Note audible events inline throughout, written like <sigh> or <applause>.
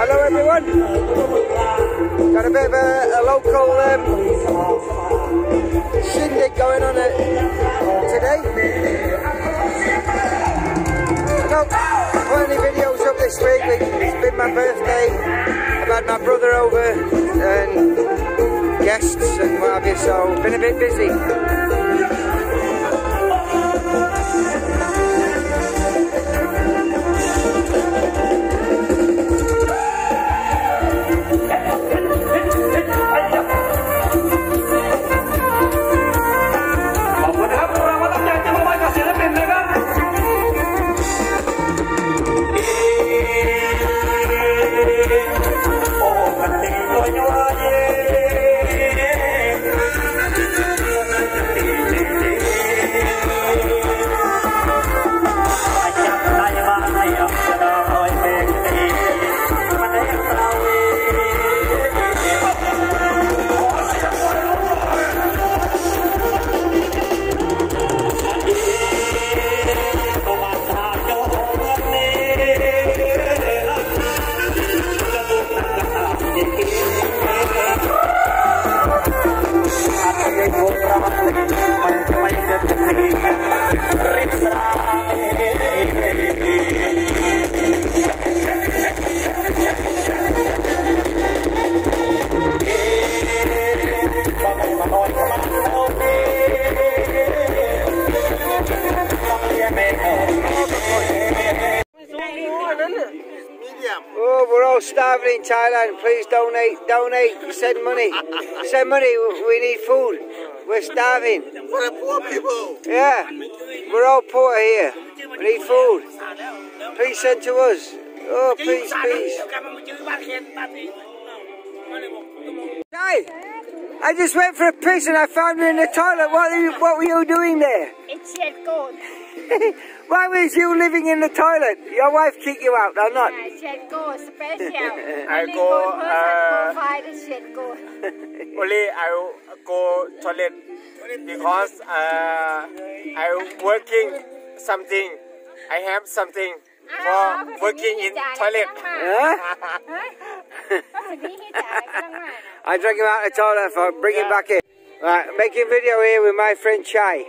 Hello everyone. Got a bit of a, a local um, shindig going on uh, today. No, put any videos up this week. It's been my birthday. I've had my brother over and guests and what have you, so been a bit busy. In Thailand. Please donate, donate, send money. Send money, we need food. We're starving. For the poor people. Yeah, we're all poor here. We need food. Please send to us. Oh, please, please. Hey, I just went for a piss and I found you in the toilet. What, are you, what were you doing there? It's shed gold. <laughs> Why was you living in the toilet? Your wife kicked you out or not? Yeah, shed gold special. I <laughs> go, uh, go find shed gold. Only I go toilet because uh, I working something. I have something Ah, for working in toilet. <laughs> I drag him out of the toilet for bring him back in. Right, making video here with my friend Chai.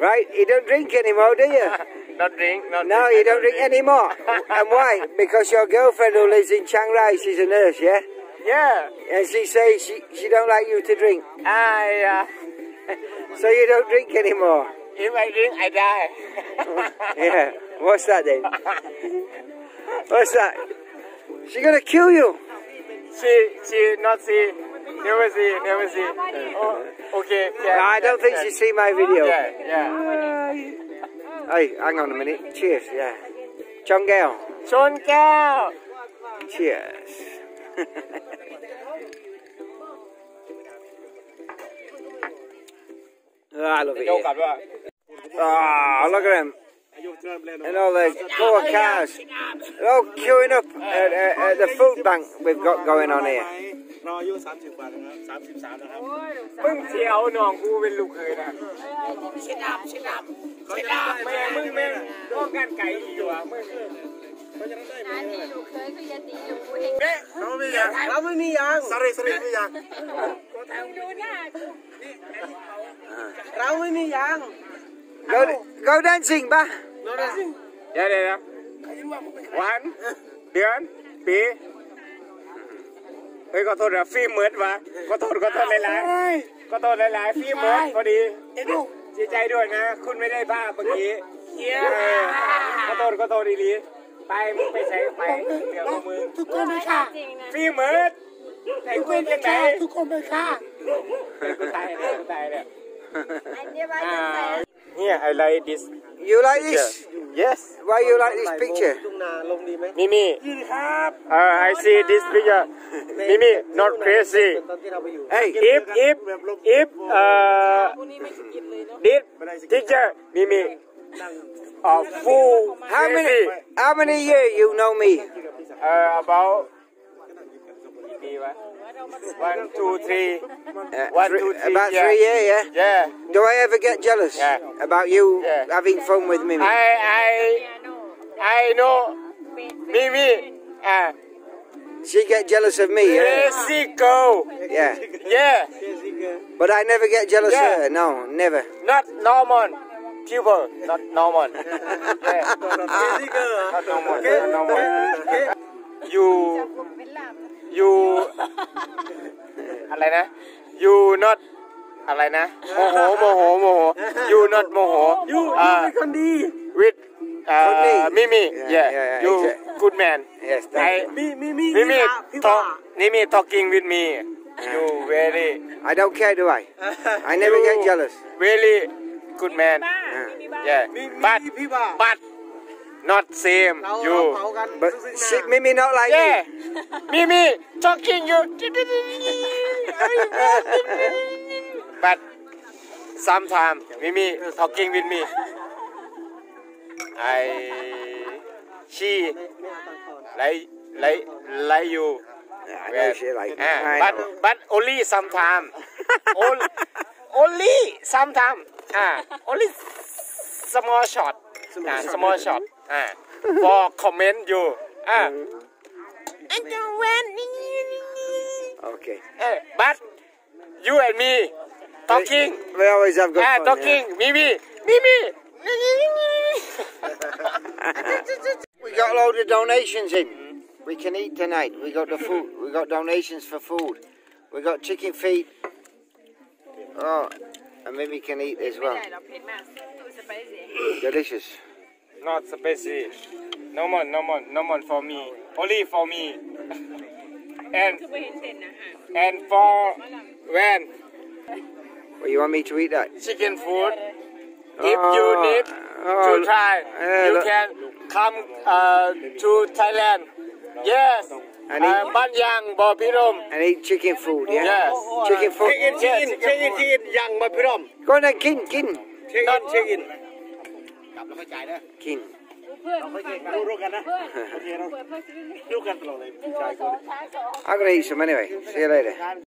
Right, you don't drink anymore, do you? <laughs> Not drink, not No, drink, you don't drink anymore. <laughs> and why? Because your girlfriend who lives in Chiang Rai, she's a nurse, yeah? Yeah, And she says she, she don't like you to drink. I, uh, <laughs> So you don't drink anymore. if I drink, I die. Yeah. What's that then? What's that? She gonna kill you. she, she, not see, Never seen, never seen. Oh, okay. Yeah, I don't think she's seen my video. Yeah, yeah. Hey, hang on a minute. Cheers, yeah. Chong Gao. Chong Gao. Cheers. oh, I love it. Ah, oh, look at him. And all the poor cars. They're all queuing up at, at, at the food bank we've got going on here. เราอายุ 30 กว่านะครับ33นะครับมึงเที่ยวน้องกูเป็นลูกเคยนะชิดอับชิดอับชิดอับแม่มึงแม่งร่วมกันไก่อยู่อะมึงอันนี้ลูกเคยก็จะตีลูกกูเองเราไม่มียังเราไม่มียังสรีสรีไม่ยังดูหน้ากูเราไม่มียัง Go, go dancing, ba? เราได้สิเดี๋ยวเดี๋ยววันเดือนปีเฮ้ยขอโทษนะฟิล์มเมิร์ดวะขอโทษขอโทษหลายๆขอโทษหลายๆฟิล์มเมิร์ดพอดีเสียใจด้วยนะ คุณไม่ได้ภาพเมื่อกี้เออขอโทษขอโทษดีๆไปมึงไปใช้ไปเดี๋ยวมึงทุกคนไปค่ะจริงนะฟิล์มเมิร์ดไอ้ทุกคคุนณไปยังไงค่ะทุกคนไปค่ะกูตายเนี่ยกูตายเนี่ยอันนี้ว่าอ่าจะใส่ Yeah, I like this. You like picture. this? Yes. Why you like this picture? Mimi. Uh, I see this picture. Mimi, not crazy. Hey, if if if uh, did teacher Mimi, a fool. How many how many years you know me? Uh, about one, two, three. Uh, uh one, three, two, three. About yeah. three, yeah, yeah. Yeah. Do I ever get jealous yeah. about you yeah. having fun with Mimi? I, I, I know Mimi. Uh, she get jealous of me. Yes, yeah. she go. Yeah. Yeah. But I never get jealous yeah. of her. No, never. Not normal people. Not normal. <laughs> yeah. Not normal. Not normal. You, you อะไรนะ you not อะไรนะโมโหโมโหโมโห <laughs> you not โมโห ยู อ่า เป็นคนดี with อ่า คนดี มิมิ Yeah, yeah yeah, yeah, you exactly. good man Yes. I Thank you. มีมีมี มิมิ พี่ talk ว่า มิมิ talking with me you very I don't care, do I? <laughs> I never get jealous. very good man บ้าไม่มีบ้า yeah มี but มีพี่ว่า but not same เรา you เผากัน But ซึ่ง she, หน้า Mimi not like yeah me. Mimi talking you <laughs> but sometime Mimi talking with me I she like like like you I know she like me. Ah, I but know. but only sometime only only sometime ah only small shot ah small shot ah for comment you ah Okay. Hey, but you and me talking. We, we always have good eh, yeah, fun, talking. Yeah. Mimi, Mimi. <laughs> we got a load of donations in. We can eat tonight. We got the food. We got donations for food. We got chicken feet. Oh, and Mimi can eat as well. Delicious. Not so busy. No more, no more, no more for me. Only for me. <laughs> and and for when well, you want me to eat that chicken food. If oh, you need oh, to try, uh, you can come uh, to Thailand. Yes. And eat, uh, Banyang Bopirom. And eat chicken food, yeah? Yes. Chicken food. Chicken, chicken, chicken, chicken, Yang Bopirom. Go on, kin, kin. Chicken, chicken. กลับแล้วเข้าใจนะ Kin. เพื่อนเพื่อนเพื่อนเพื่อนเพื่อนเพื่อนซื้อ ดูกันตลอดเลย สองช้าสอง I'm going to eat some anyway. See you later.